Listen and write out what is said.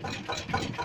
ハハハハ!